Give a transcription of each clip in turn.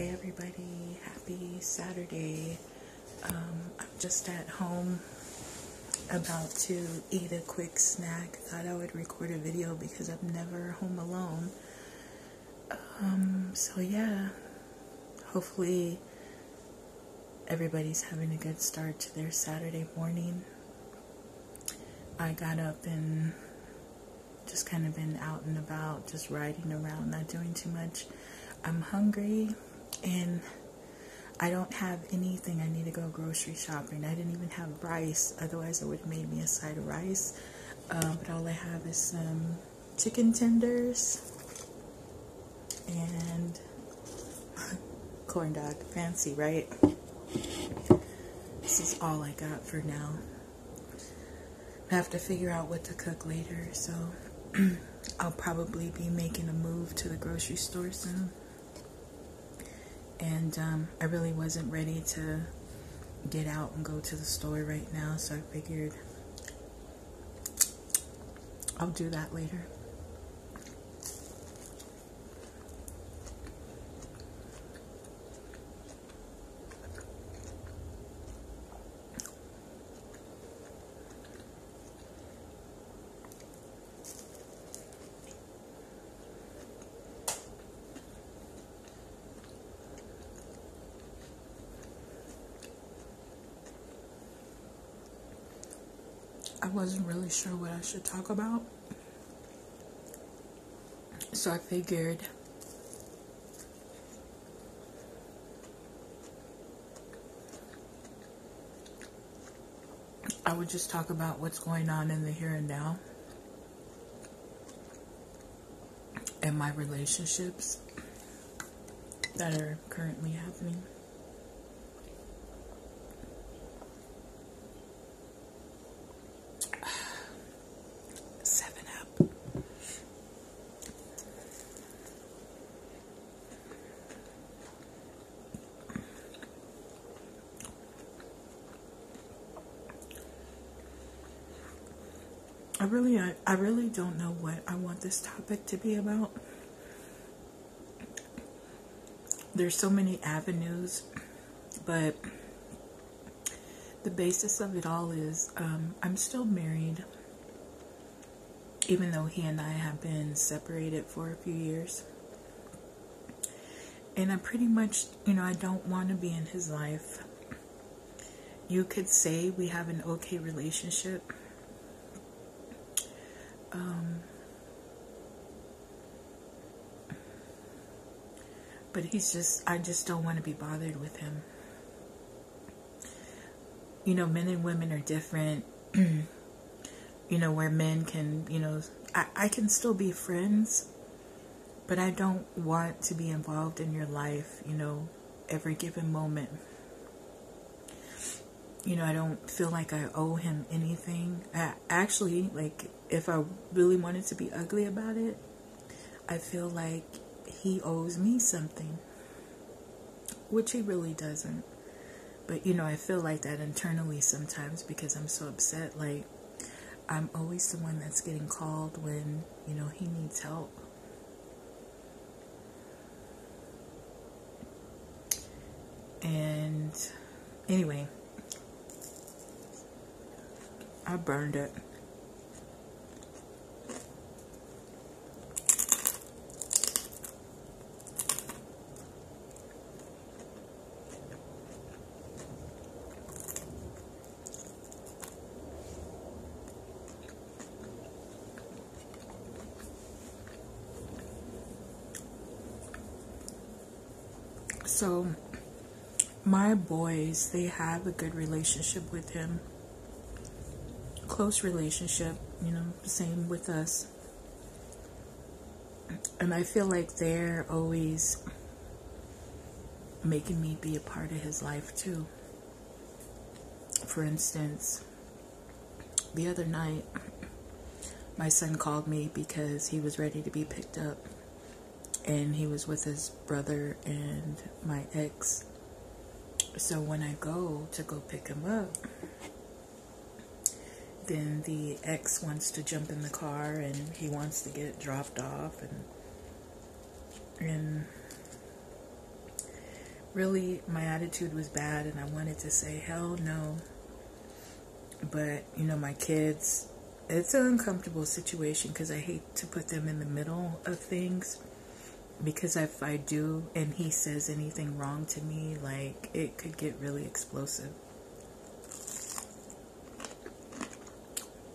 Hey everybody, happy Saturday. Um, I'm just at home about to eat a quick snack. Thought I would record a video because I'm never home alone. Um, so yeah, hopefully everybody's having a good start to their Saturday morning. I got up and just kind of been out and about, just riding around, not doing too much. I'm hungry and I don't have anything. I need to go grocery shopping. I didn't even have rice, otherwise, I would have made me a side of rice. Uh, but all I have is some chicken tenders and corn dog. Fancy, right? This is all I got for now. I have to figure out what to cook later, so I'll probably be making a move to the grocery store soon and um, I really wasn't ready to get out and go to the store right now, so I figured I'll do that later. I wasn't really sure what I should talk about. So I figured I would just talk about what's going on in the here and now and my relationships that are currently happening. Really, I, I really don't know what I want this topic to be about. There's so many avenues, but the basis of it all is um, I'm still married, even though he and I have been separated for a few years. And I pretty much, you know, I don't want to be in his life. You could say we have an okay relationship. Um, but he's just, I just don't want to be bothered with him. You know, men and women are different. you know, where men can, you know, I, I can still be friends, but I don't want to be involved in your life, you know, every given moment. You know, I don't feel like I owe him anything. I, actually, like, if I really wanted to be ugly about it, I feel like he owes me something, which he really doesn't. But you know, I feel like that internally sometimes because I'm so upset. Like, I'm always the one that's getting called when you know he needs help. And anyway, I burned it. So, my boys, they have a good relationship with him. Close relationship, you know, same with us. And I feel like they're always making me be a part of his life too. For instance, the other night, my son called me because he was ready to be picked up and he was with his brother and my ex. So when I go to go pick him up, then the ex wants to jump in the car and he wants to get dropped off and and really my attitude was bad and I wanted to say hell no. But, you know, my kids, it's an uncomfortable situation because I hate to put them in the middle of things. Because if I do and he says anything wrong to me, like it could get really explosive.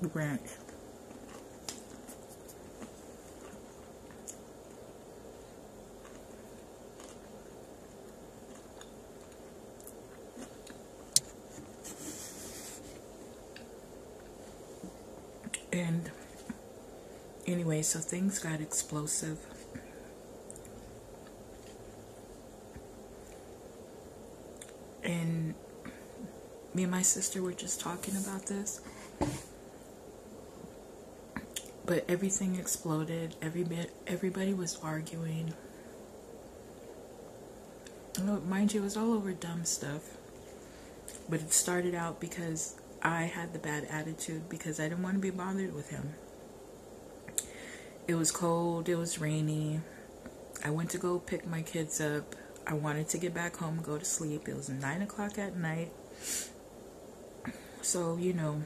Ranch. And anyway, so things got explosive. And me and my sister were just talking about this. But everything exploded. Everybody, everybody was arguing. Oh, mind you, it was all over dumb stuff. But it started out because I had the bad attitude because I didn't want to be bothered with him. It was cold, it was rainy. I went to go pick my kids up. I wanted to get back home, and go to sleep. It was 9 o'clock at night. So, you know,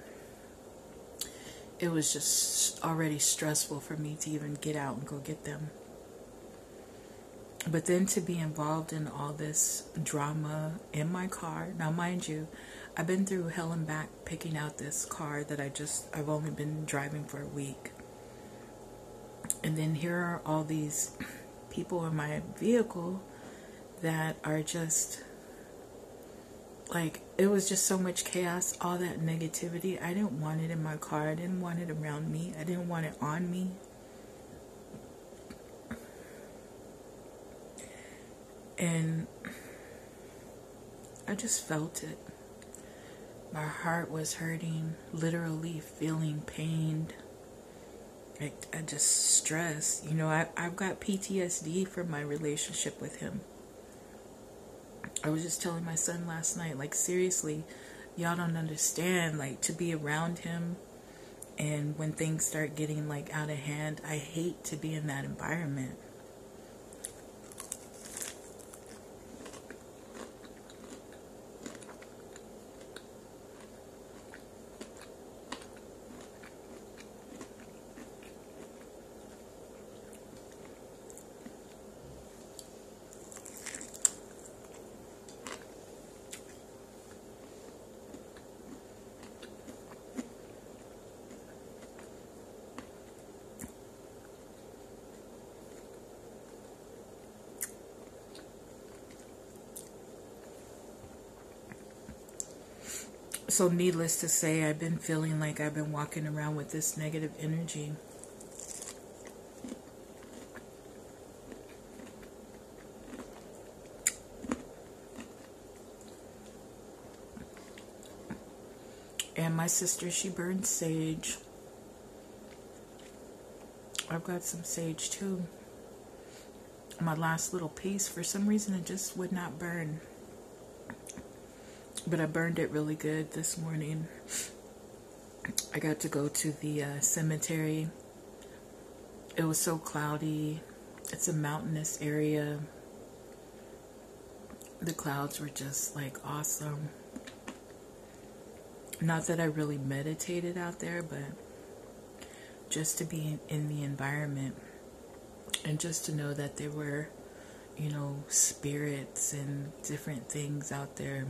it was just already stressful for me to even get out and go get them. But then to be involved in all this drama in my car, now mind you, I've been through hell and back picking out this car that I just, I've only been driving for a week. And then here are all these people in my vehicle that are just like, it was just so much chaos, all that negativity. I didn't want it in my car, I didn't want it around me, I didn't want it on me. And I just felt it. My heart was hurting, literally feeling pained. I, I just stressed. You know, I, I've got PTSD from my relationship with him. I was just telling my son last night, like, seriously, y'all don't understand. Like, to be around him and when things start getting, like, out of hand, I hate to be in that environment. So, needless to say, I've been feeling like I've been walking around with this negative energy. And my sister, she burns sage. I've got some sage too. My last little piece, for some reason, it just would not burn but I burned it really good this morning. I got to go to the uh, cemetery. It was so cloudy. It's a mountainous area. The clouds were just like awesome. Not that I really meditated out there, but just to be in the environment and just to know that there were, you know, spirits and different things out there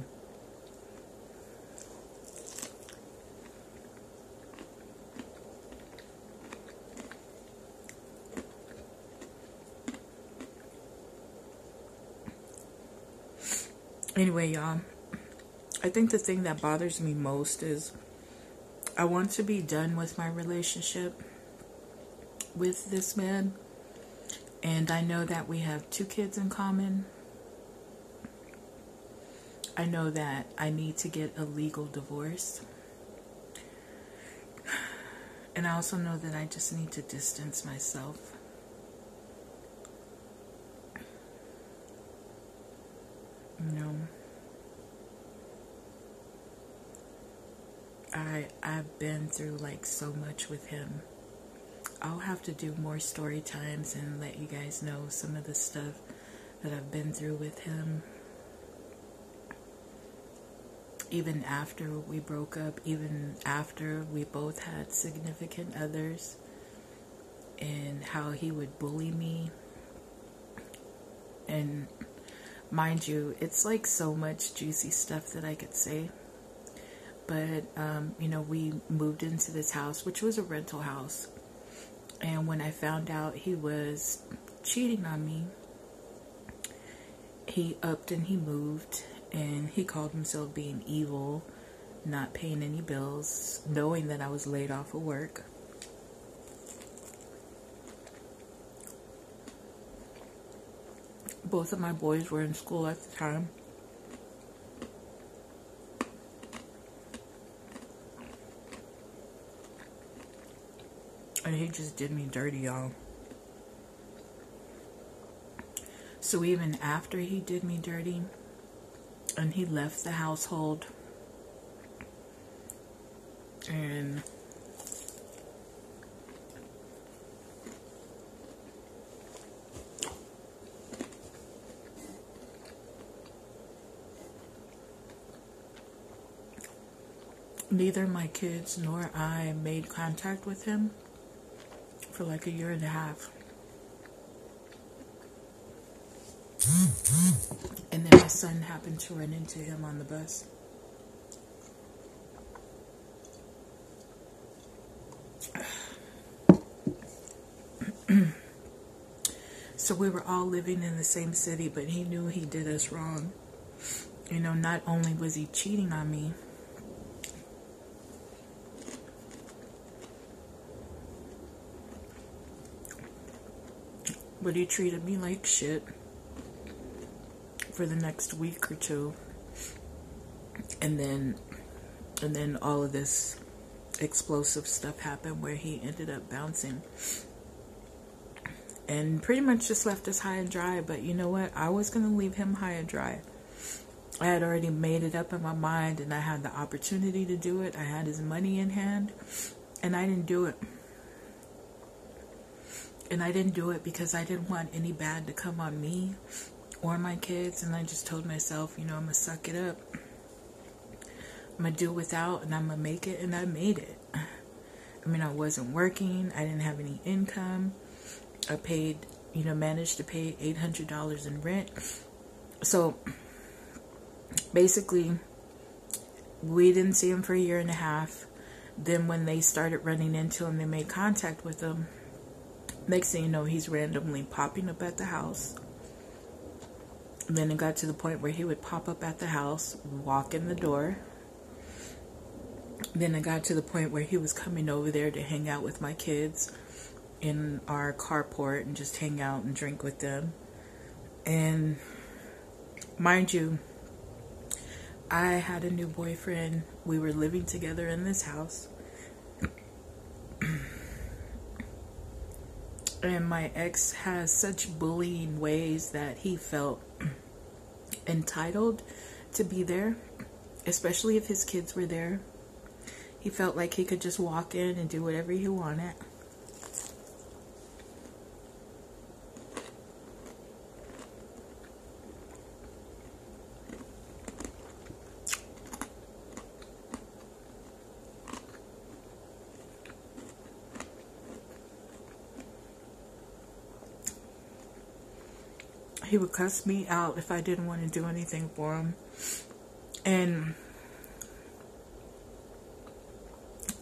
Anyway, y'all, I think the thing that bothers me most is I want to be done with my relationship with this man. And I know that we have two kids in common. I know that I need to get a legal divorce. And I also know that I just need to distance myself. No. I I've been through like so much with him. I'll have to do more story times and let you guys know some of the stuff that I've been through with him. even after we broke up, even after we both had significant others, and how he would bully me. And mind you, it's like so much juicy stuff that I could say. But, um, you know, we moved into this house, which was a rental house. And when I found out he was cheating on me, he upped and he moved and he called himself being evil, not paying any bills, knowing that I was laid off of work. Both of my boys were in school at the time. And he just did me dirty, y'all. So even after he did me dirty and he left the household and neither my kids nor I made contact with him for like a year and a half. And then my son happened to run into him on the bus. so we were all living in the same city, but he knew he did us wrong. You know, not only was he cheating on me, but he treated me like shit for the next week or two. And then and then all of this explosive stuff happened where he ended up bouncing. And pretty much just left us high and dry, but you know what? I was going to leave him high and dry. I had already made it up in my mind and I had the opportunity to do it. I had his money in hand and I didn't do it. And I didn't do it because I didn't want any bad to come on me or my kids, and I just told myself, you know, I'm gonna suck it up. I'm gonna do without, and I'm gonna make it, and I made it. I mean, I wasn't working, I didn't have any income. I paid, you know, managed to pay $800 in rent. So basically, we didn't see him for a year and a half. Then, when they started running into him, they made contact with him. Next thing you know, he's randomly popping up at the house then it got to the point where he would pop up at the house, walk in the door. Then it got to the point where he was coming over there to hang out with my kids in our carport and just hang out and drink with them. And mind you, I had a new boyfriend. We were living together in this house. and my ex has such bullying ways that he felt entitled to be there, especially if his kids were there. He felt like he could just walk in and do whatever he wanted. He would cuss me out if I didn't want to do anything for him. And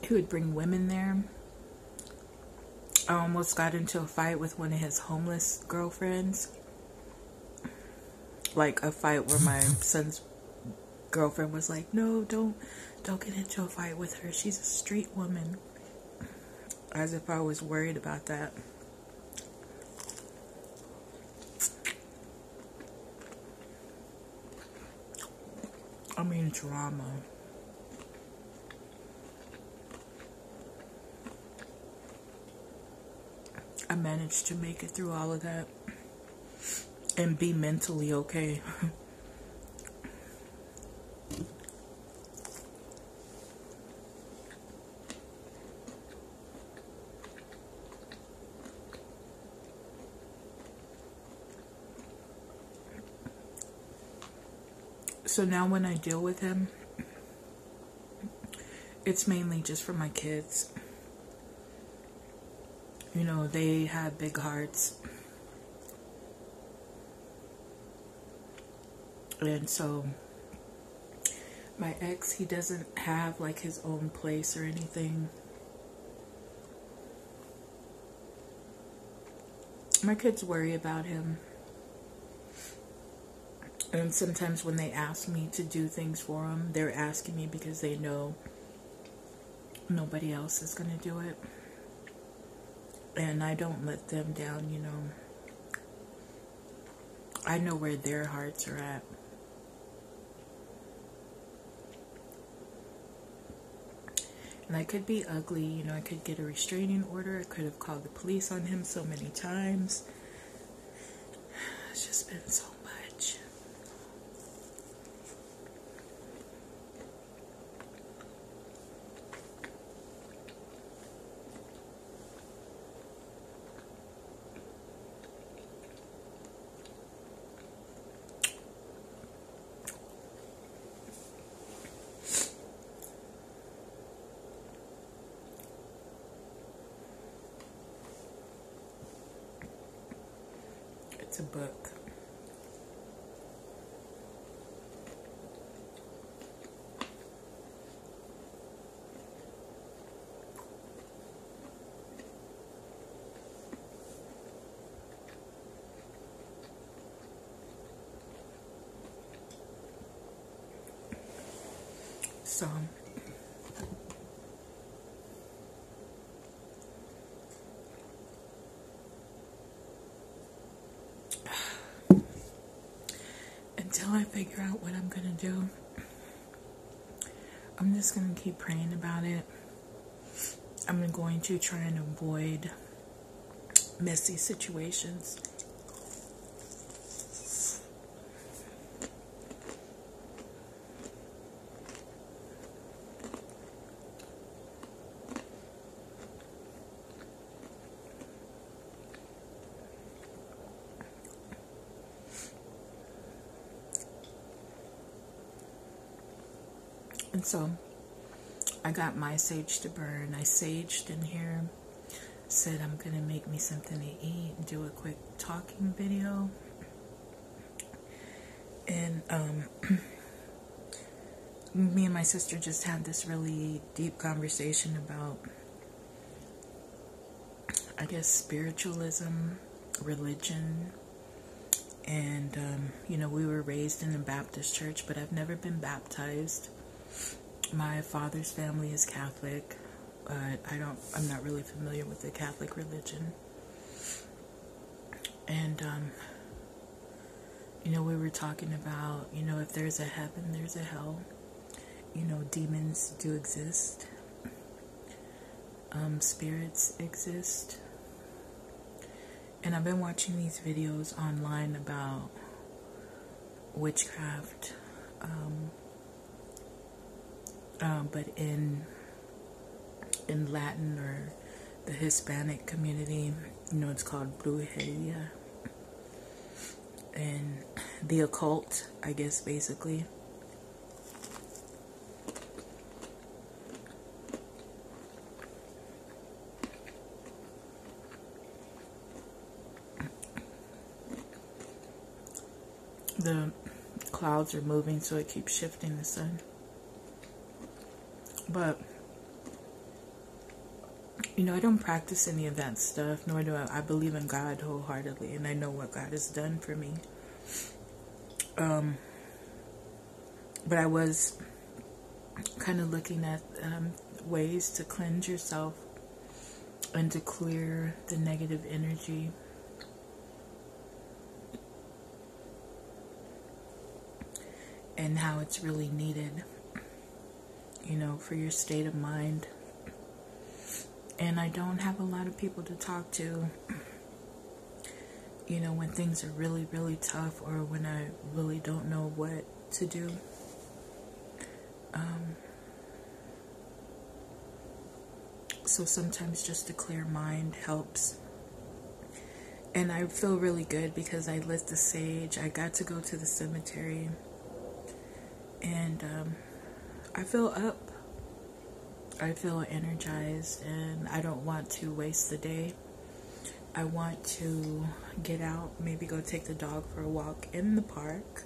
he would bring women there. I almost got into a fight with one of his homeless girlfriends. Like a fight where my son's girlfriend was like, "No, don't don't get into a fight with her. She's a street woman." As if I was worried about that. I drama. I managed to make it through all of that and be mentally okay. So now when I deal with him, it's mainly just for my kids. You know, they have big hearts. And so my ex, he doesn't have like his own place or anything. My kids worry about him. And sometimes when they ask me to do things for them, they're asking me because they know nobody else is going to do it. And I don't let them down, you know. I know where their hearts are at. And I could be ugly, you know, I could get a restraining order. I could have called the police on him so many times. It's just been so much. A book. So until I figure out what I'm gonna do, I'm just gonna keep praying about it. I'm going to try and avoid messy situations. And so I got my sage to burn. I saged in here, said I'm gonna make me something to eat, and do a quick talking video. And um, me and my sister just had this really deep conversation about, I guess, spiritualism, religion. And, um, you know, we were raised in a Baptist church, but I've never been baptized my father's family is Catholic, but I don't. I'm not really familiar with the Catholic religion. And um, you know, we were talking about, you know, if there's a heaven, there's a hell. You know, demons do exist. Um, spirits exist. And I've been watching these videos online about witchcraft. Um, um, but in in Latin or the Hispanic community, you know, it's called brujeria and the occult, I guess, basically. The clouds are moving, so it keeps shifting the sun. But you know, I don't practice any of that stuff, nor do I. I believe in God wholeheartedly, and I know what God has done for me. Um, but I was kind of looking at um, ways to cleanse yourself and to clear the negative energy. And how it's really needed you know, for your state of mind. And I don't have a lot of people to talk to, you know, when things are really, really tough or when I really don't know what to do. Um, so sometimes just a clear mind helps. And I feel really good because I lit the sage. I got to go to the cemetery. And um, I feel up. I feel energized and I don't want to waste the day. I want to get out, maybe go take the dog for a walk in the park.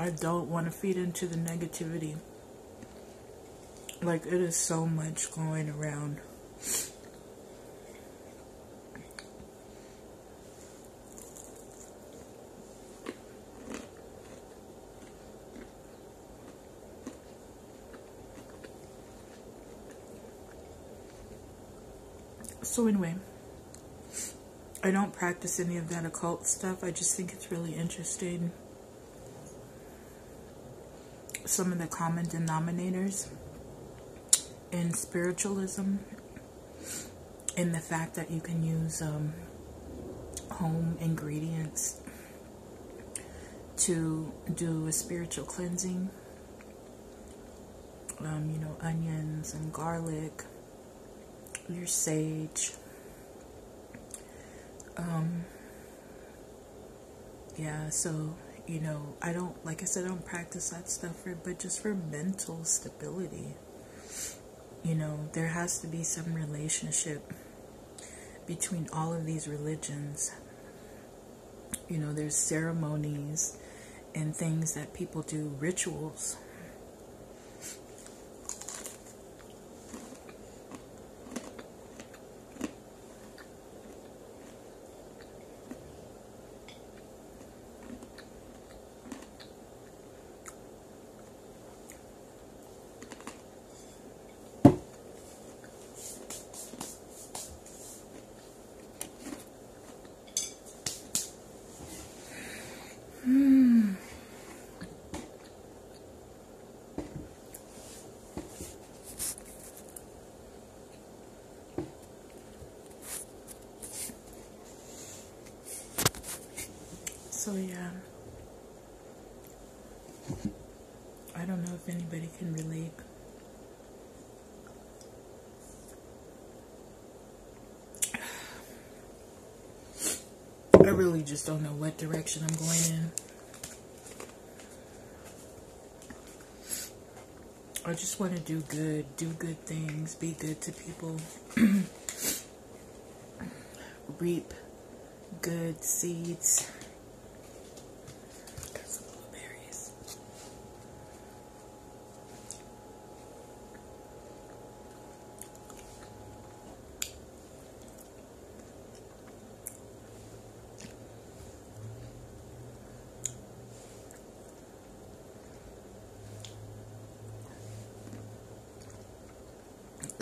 I don't want to feed into the negativity. Like, it is so much going around. So, anyway, I don't practice any of that occult stuff. I just think it's really interesting. Some of the common denominators in spiritualism, in the fact that you can use um, home ingredients to do a spiritual cleansing. Um, you know, onions and garlic your sage. Um, yeah, so, you know, I don't, like I said, I don't practice that stuff for, but just for mental stability. You know, there has to be some relationship between all of these religions. You know, there's ceremonies and things that people do, rituals So yeah. I don't know if anybody can relate. I really just don't know what direction I'm going in. I just want to do good, do good things, be good to people, reap good seeds.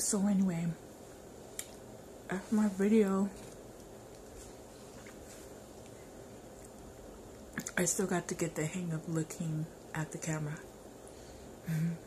So anyway, after my video, I still got to get the hang of looking at the camera. Mm -hmm.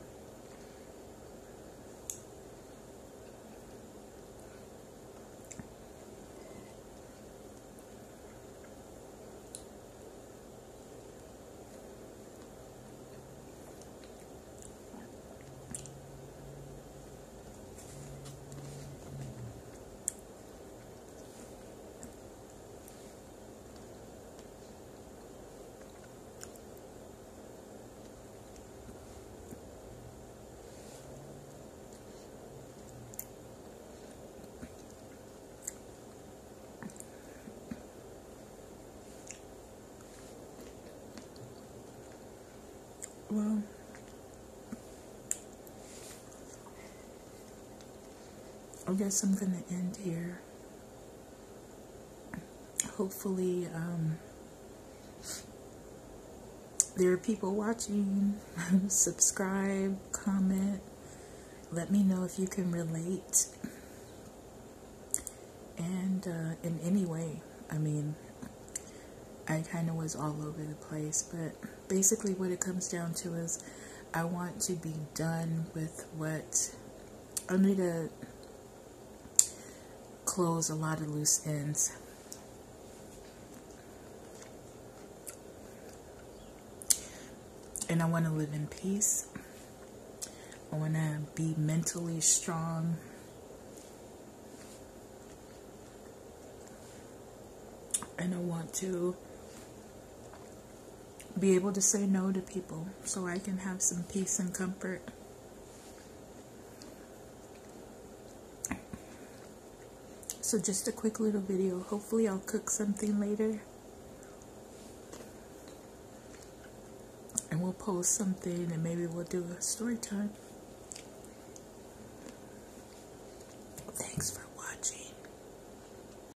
Well, I guess I'm going to end here. Hopefully, um, there are people watching. Subscribe, comment. Let me know if you can relate. And uh, in any way, I mean, I kind of was all over the place, but basically what it comes down to is I want to be done with what I need to close a lot of loose ends. And I want to live in peace. I want to be mentally strong. And I want to be able to say no to people so I can have some peace and comfort. So, just a quick little video. Hopefully, I'll cook something later. And we'll post something and maybe we'll do a story time.